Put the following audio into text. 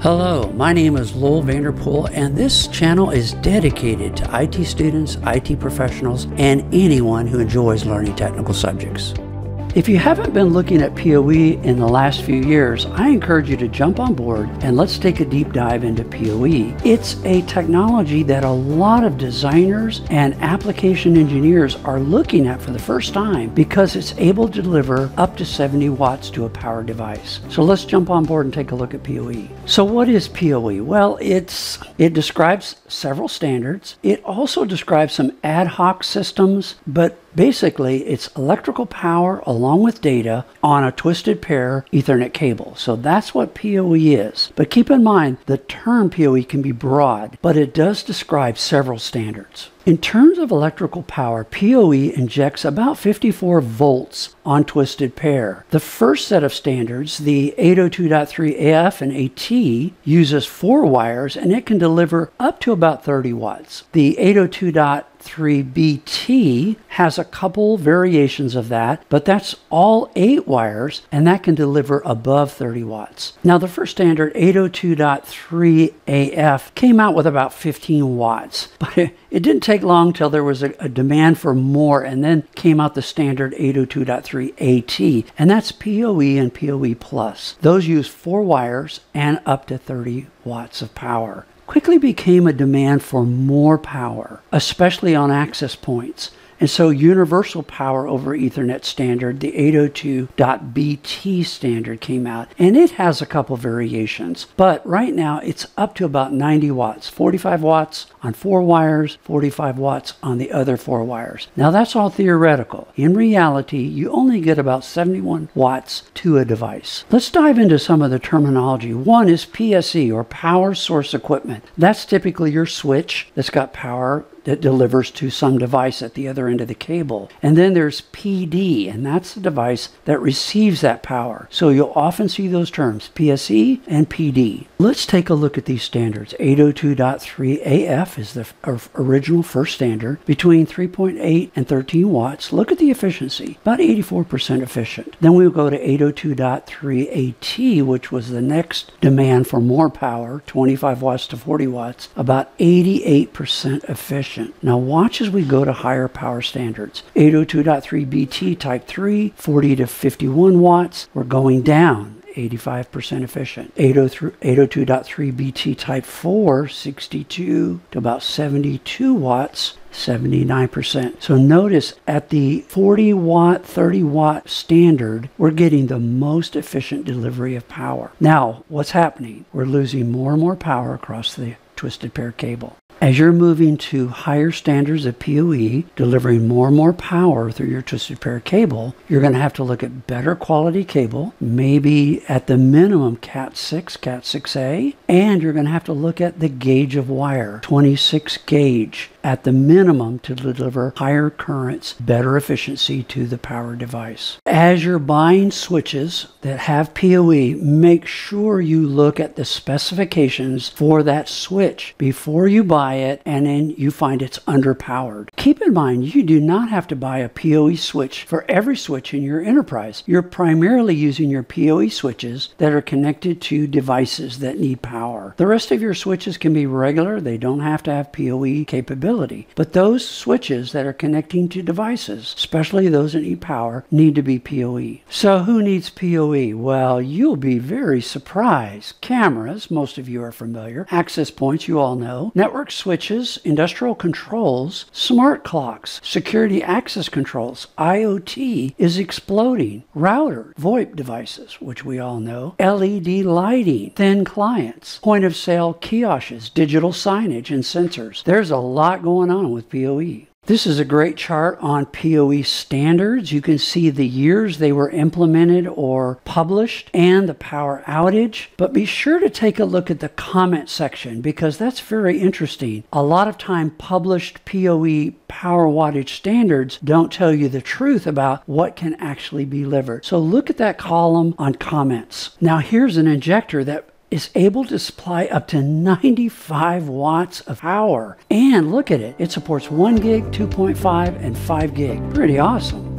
Hello, my name is Lowell Vanderpool, and this channel is dedicated to IT students, IT professionals, and anyone who enjoys learning technical subjects. If you haven't been looking at PoE in the last few years, I encourage you to jump on board and let's take a deep dive into PoE. It's a technology that a lot of designers and application engineers are looking at for the first time because it's able to deliver up to 70 watts to a power device. So let's jump on board and take a look at PoE. So what is PoE? Well, it's it describes several standards. It also describes some ad hoc systems, but Basically, it's electrical power along with data on a twisted pair Ethernet cable. So that's what PoE is. But keep in mind, the term PoE can be broad, but it does describe several standards. In terms of electrical power, PoE injects about 54 volts on twisted pair. The first set of standards, the 802.3AF and AT, uses four wires and it can deliver up to about 30 watts. The 802. 3BT has a couple variations of that, but that's all eight wires and that can deliver above 30 watts. Now, the first standard 802.3AF came out with about 15 watts, but it, it didn't take long till there was a, a demand for more and then came out the standard 802.3AT, and that's PoE and PoE Plus. Those use four wires and up to 30 watts of power quickly became a demand for more power, especially on access points. And so Universal Power over Ethernet standard, the 802.BT standard came out, and it has a couple variations. But right now it's up to about 90 watts, 45 watts on four wires, 45 watts on the other four wires. Now that's all theoretical. In reality, you only get about 71 watts to a device. Let's dive into some of the terminology. One is PSE or power source equipment. That's typically your switch that's got power that delivers to some device at the other of the cable. And then there's PD, and that's the device that receives that power. So you'll often see those terms, PSE and PD. Let's take a look at these standards. 802.3AF is the original first standard, between 3.8 and 13 watts. Look at the efficiency, about 84% efficient. Then we'll go to 802.3AT, which was the next demand for more power, 25 watts to 40 watts, about 88% efficient. Now watch as we go to higher power standards. 802.3BT Type 3, 40 to 51 watts. We're going down. 85% efficient. 802.3BT Type 4, 62 to about 72 watts. 79%. So notice at the 40 watt, 30 watt standard, we're getting the most efficient delivery of power. Now, what's happening? We're losing more and more power across the twisted pair cable. As you're moving to higher standards of PoE, delivering more and more power through your twisted pair cable, you're going to have to look at better quality cable, maybe at the minimum Cat 6, Cat 6A, and you're going to have to look at the gauge of wire, 26 gauge at the minimum to deliver higher currents, better efficiency to the power device. As you're buying switches that have PoE, make sure you look at the specifications for that switch before you buy it and then you find it's underpowered. Keep in mind, you do not have to buy a PoE switch for every switch in your enterprise. You're primarily using your PoE switches that are connected to devices that need power. The rest of your switches can be regular, they don't have to have PoE capability but those switches that are connecting to devices, especially those that need power, need to be PoE. So who needs PoE? Well, you'll be very surprised. Cameras, most of you are familiar. Access points, you all know. Network switches, industrial controls, smart clocks, security access controls, IoT is exploding. Router, VoIP devices, which we all know. LED lighting, thin clients, point of sale kiosks, digital signage, and sensors. There's a going on with PoE. This is a great chart on PoE standards. You can see the years they were implemented or published and the power outage. But be sure to take a look at the comment section because that's very interesting. A lot of time published PoE power wattage standards don't tell you the truth about what can actually be delivered. So look at that column on comments. Now here's an injector that is able to supply up to 95 watts of power. And look at it, it supports 1 gig, 2.5, and 5 gig. Pretty awesome.